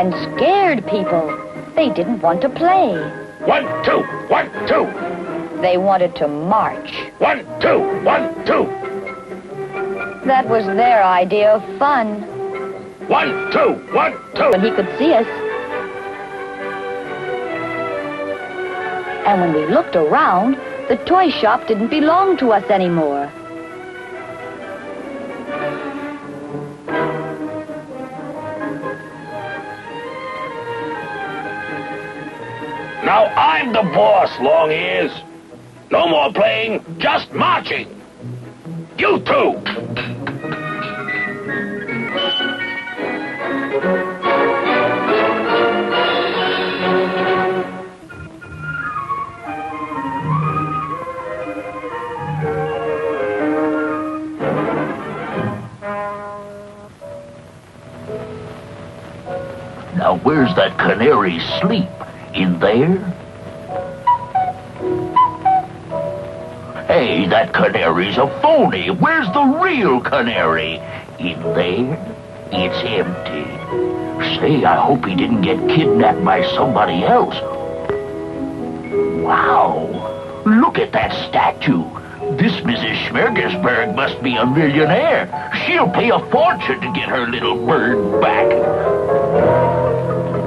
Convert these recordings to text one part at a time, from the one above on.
and scared people. They didn't want to play. One, two, one, two. They wanted to march. One, two, one, two. That was their idea of fun. One, two, one, two. When he could see us. And when we looked around, the toy shop didn't belong to us anymore. Now I'm the boss, long ears. No more playing, just marching. You too. Now, where's that canary sleep? There? Hey, that canary's a phony. Where's the real canary? In there? It's empty. Say, I hope he didn't get kidnapped by somebody else. Wow. Look at that statue. This Mrs. Schmergesberg must be a millionaire. She'll pay a fortune to get her little bird back.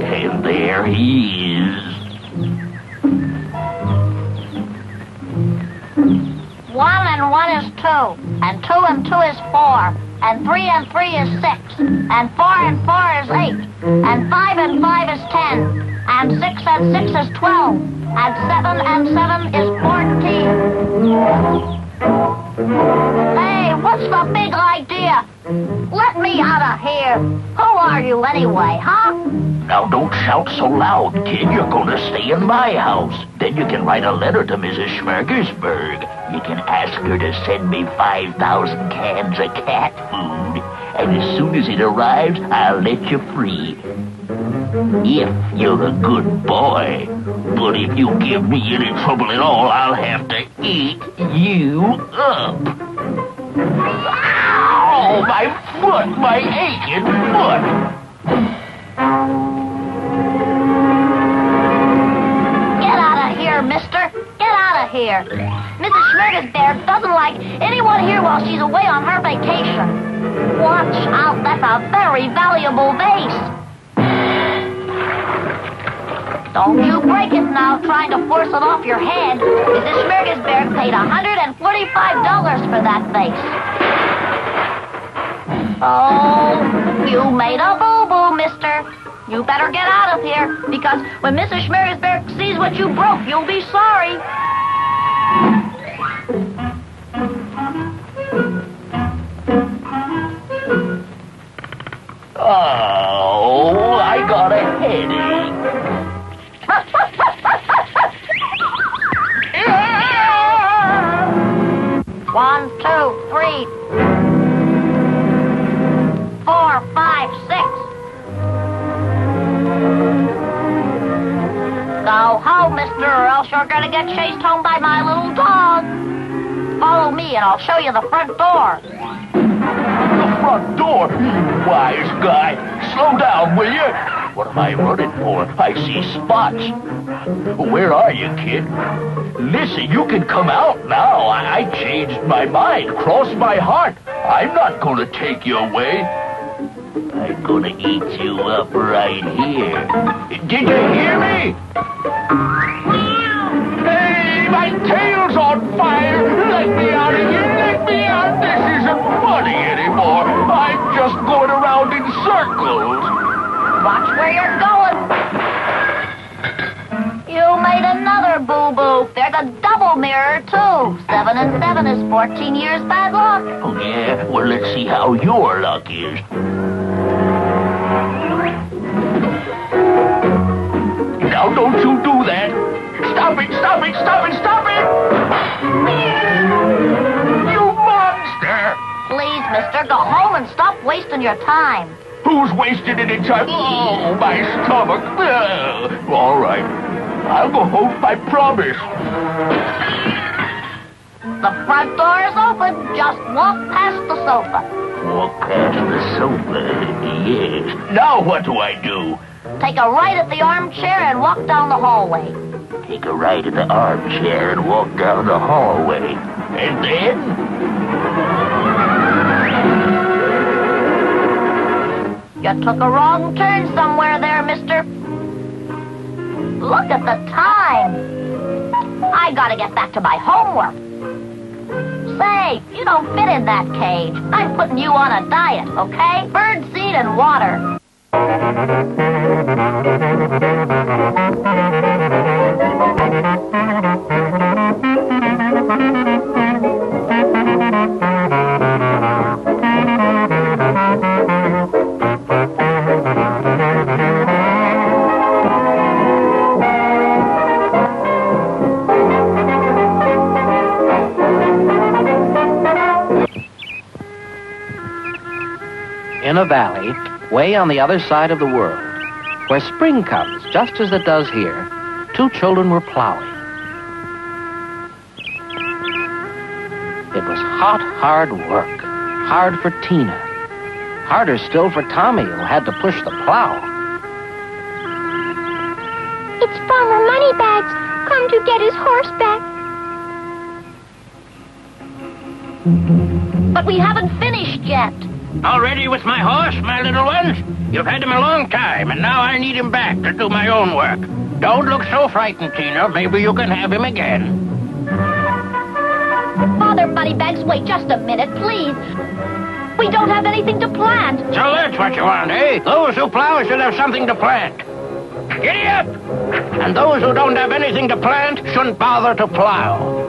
And there he is. One and one is two, and two and two is four, and three and three is six, and four and four is eight, and five and five is ten, and six and six is twelve, and seven and seven is fourteen. Hey, what's the big idea? Let me out of here. Who are you anyway, huh? Now don't shout so loud, kid. You're gonna stay in my house. Then you can write a letter to Mrs. Schmergersberg. You can ask her to send me 5,000 cans of cat food. And as soon as it arrives, I'll let you free. If you're a good boy. But if you give me any trouble at all, I'll have to eat you up. Ah! Ow! My foot! My aching foot! Get out of here, mister. Get out of here. Mrs. Schmergesberg doesn't like anyone here while she's away on her vacation. Watch out, that's a very valuable vase. Don't you break it now trying to force it off your head. Mrs. Schmergesberg paid $145 for that vase. Oh, you made a boo-boo, mister. You better get out of here, because when Mrs. Schmergesberg sees what you broke, you'll be sorry. Oh, I got a headache. One, two, three, you're gonna get chased home by my little dog. Follow me and I'll show you the front door. The front door? You wise guy. Slow down, will you? What am I running for? I see spots. Where are you, kid? Listen, you can come out now. I, I changed my mind. Cross my heart. I'm not to take you away. I'm to eat you up right here. Did you hear me? My tail's on fire! Let me out of here! Let me out! This isn't funny anymore. I'm just going around in circles. Watch where you're going. You made another boo-boo. There's a double mirror, too. Seven and seven is 14 years bad luck. Oh, yeah? Well, let's see how your luck is. Now, don't you do that. Stop it, stop it, stop it, stop it! You monster! Please, mister, go home and stop wasting your time. Who's wasted any time? Oh, my stomach. Ugh. All right. I'll go home, I promise. The front door is open. Just walk past the sofa. Walk past the sofa. Yes. Now what do I do? Take a right at the armchair and walk down the hallway. Take a right at the armchair and walk down the hallway. And then? You took a wrong turn somewhere there, mister. Look at the time. I gotta get back to my homework. Say, you don't fit in that cage. I'm putting you on a diet, okay? Bird seed and water. In a valley, way on the other side of the world, where spring comes just as it does here, two children were plowing. It was hot, hard work. Hard for Tina. Harder still for Tommy, who had to push the plow. It's Farmer Moneybags come to get his horse back. But we haven't finished yet. Already with my horse, my little ones? You've had him a long time, and now I need him back to do my own work. Don't look so frightened, Tina. Maybe you can have him again. Father Moneybags, wait just a minute, please. We don't have anything to plant. So that's what you want, eh? Those who plow should have something to plant. Giddy up! And those who don't have anything to plant shouldn't bother to plow.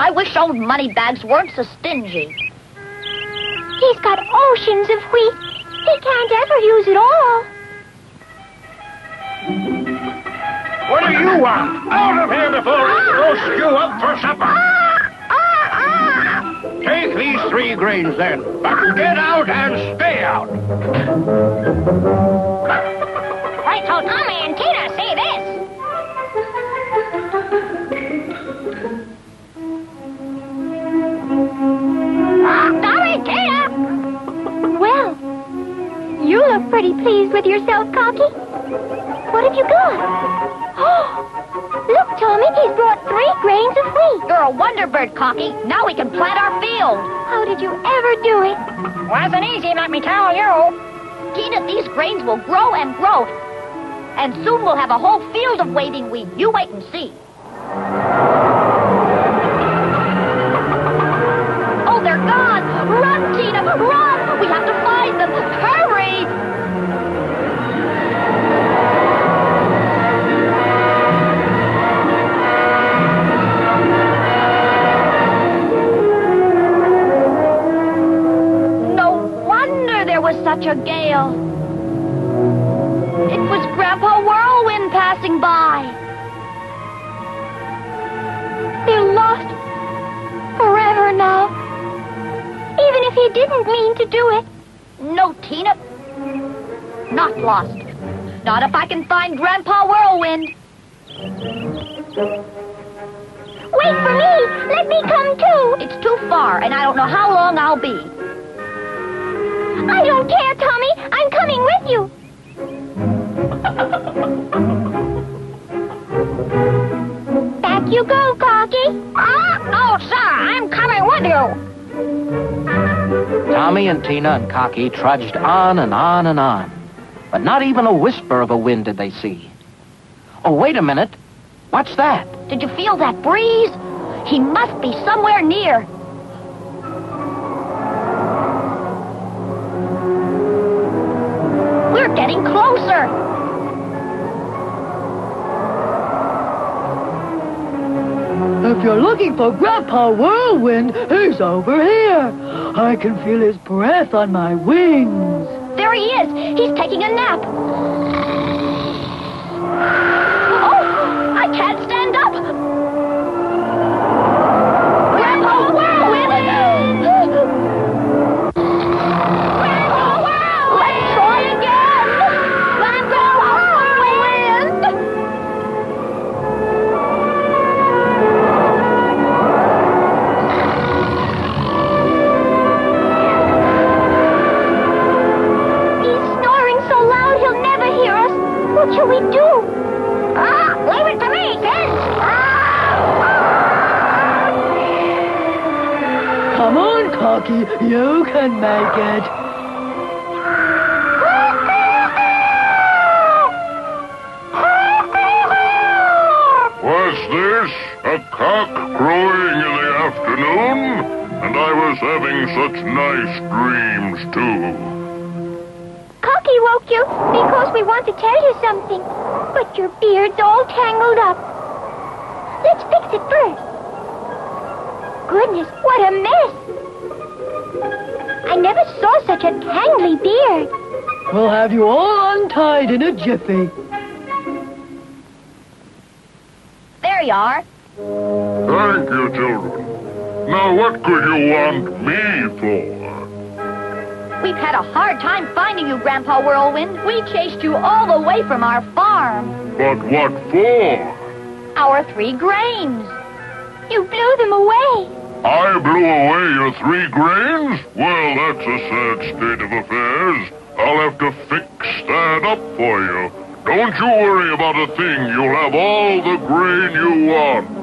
I wish old Moneybags weren't so stingy. He's got oceans of wheat. He can't ever use it all. What do you want? Out of here before I roast you up for supper. Ah, ah, ah. Take these three grains then, but get out and stay out. You look pretty pleased with yourself, Cocky. What have you got? Oh, look, Tommy, he's brought three grains of wheat. You're a wonder bird, Cocky. Now we can plant our field. How did you ever do it? Wasn't easy, let me tell you. Tina, these grains will grow and grow. And soon we'll have a whole field of waving wheat. You wait and see. Oh, they're gone! Run, Tina! Run! Such a gale. It was Grandpa Whirlwind passing by. They're lost forever now. Even if he didn't mean to do it. No, Tina. Not lost. Not if I can find Grandpa Whirlwind. Wait for me. Let me come too. It's too far, and I don't know how long I'll be. I don't care, Tommy. I'm coming with you. Back you go, Cocky. Ah, no, sir, I'm coming with you. Tommy and Tina and Cocky trudged on and on and on. But not even a whisper of a wind did they see. Oh, wait a minute. What's that? Did you feel that breeze? He must be somewhere near. Getting closer. If you're looking for Grandpa Whirlwind, he's over here. I can feel his breath on my wings. There he is. He's taking a nap. Afternoon? And I was having such nice dreams, too. Cocky woke you because we want to tell you something. But your beard's all tangled up. Let's fix it first. Goodness, what a mess. I never saw such a tangly beard. We'll have you all untied in a jiffy. There you are. Thank you, children. Now, what could you want me for? We've had a hard time finding you, Grandpa Whirlwind. We chased you all the way from our farm. But what for? Our three grains. You blew them away. I blew away your three grains? Well, that's a sad state of affairs. I'll have to fix that up for you. Don't you worry about a thing. You'll have all the grain you want.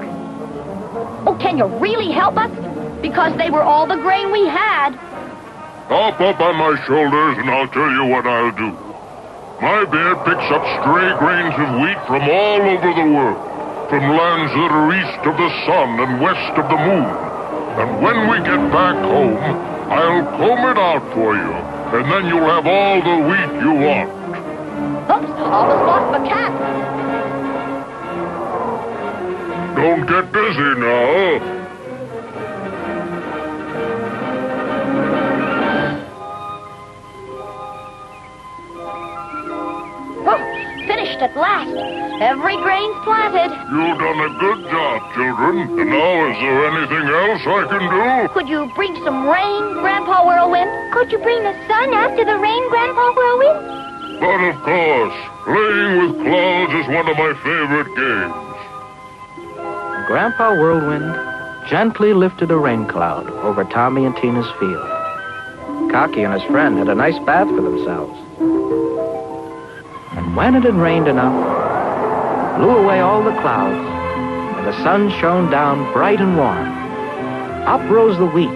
Oh, can you really help us? Because they were all the grain we had. Hop up on my shoulders and I'll tell you what I'll do. My beard picks up stray grains of wheat from all over the world, from lands that are east of the sun and west of the moon. And when we get back home, I'll comb it out for you, and then you'll have all the wheat you want. Oops, I almost lost my cat. Don't get dizzy now. Oh, finished at last. Every grain's planted. You've done a good job, children. And now, is there anything else I can do? Could you bring some rain, Grandpa Whirlwind? Could you bring the sun after the rain, Grandpa Whirlwind? But of course, playing with clouds is one of my favorite games. Grandpa Whirlwind gently lifted a rain cloud over Tommy and Tina's field. Cocky and his friend had a nice bath for themselves. And when it had rained enough, blew away all the clouds, and the sun shone down bright and warm. Up rose the wheat,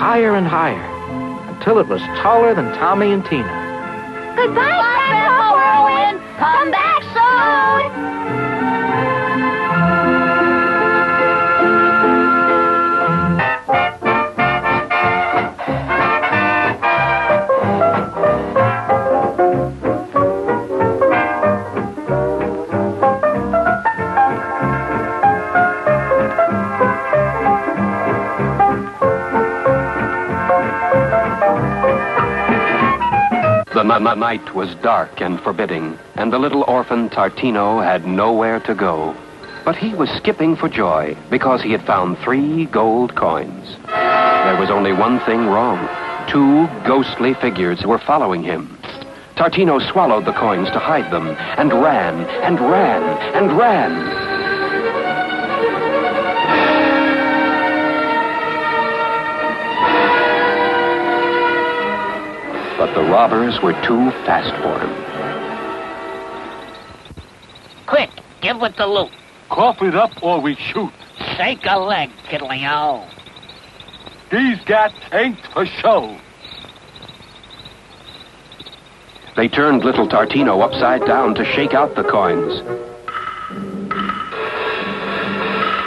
higher and higher, until it was taller than Tommy and Tina. Goodbye, Grandpa Whirlwind. Come back night was dark and forbidding, and the little orphan Tartino had nowhere to go. But he was skipping for joy because he had found three gold coins. There was only one thing wrong. Two ghostly figures were following him. Tartino swallowed the coins to hide them and ran and ran and ran. But the robbers were too fast for him. Quick, give it the loot. Cough it up or we shoot. Shake a leg, Kiddly-O. These gats ain't for show. They turned little Tartino upside down to shake out the coins.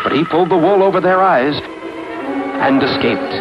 But he pulled the wool over their eyes and escaped.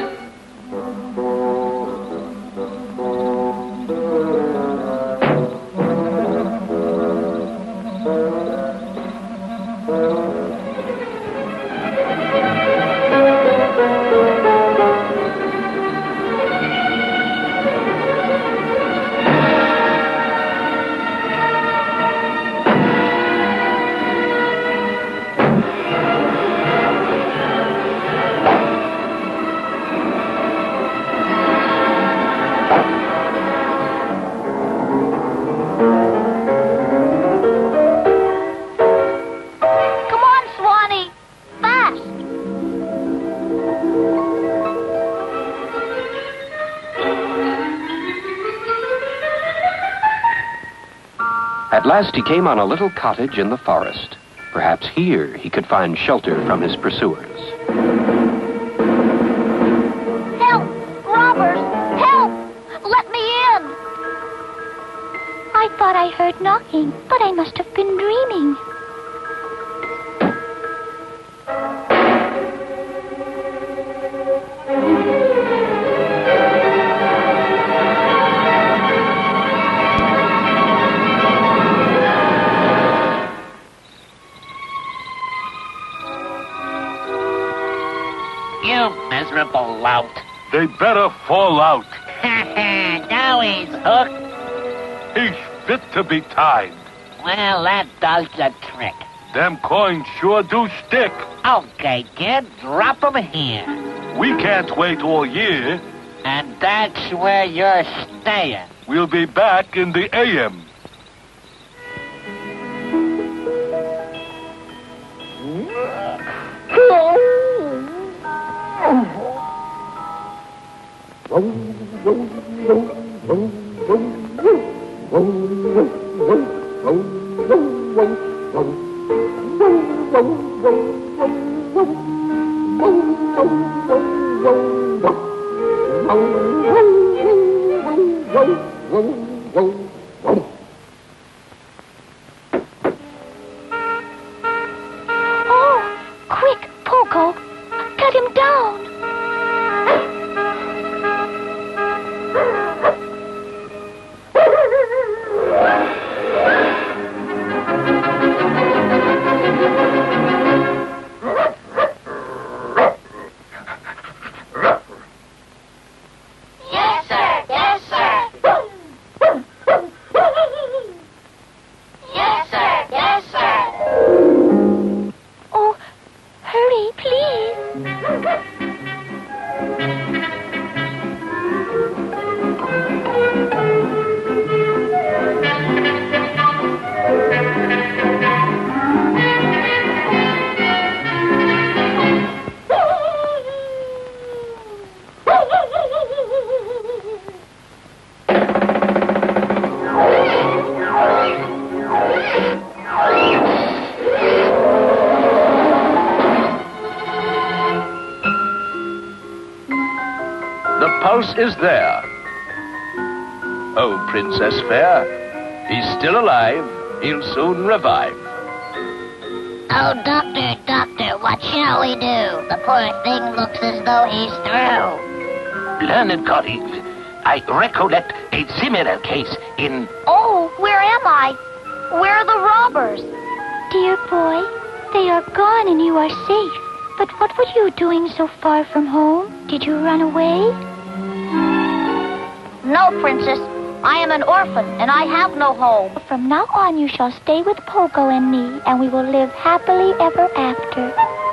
last he came on a little cottage in the forest. Perhaps here he could find shelter from his pursuers. Help! Robbers! Help! Let me in! I thought I heard knocking, but I must better fall out. now he's hooked. He's fit to be tied. Well, that does the trick. Them coins sure do stick. Okay, kid, drop 'em here. We can't wait all year. And that's where you're staying. We'll be back in the AM. Oh, Princess Fair, he's still alive. He'll soon revive. Oh, doctor, doctor, what shall we do? The poor thing looks as though he's through. Learned colleagues, I recollect a similar case in Oh, where am I? Where are the robbers? Dear boy, they are gone and you are safe. But what were you doing so far from home? Did you run away? No, Princess. I am an orphan, and I have no home. From now on, you shall stay with Pogo and me, and we will live happily ever after.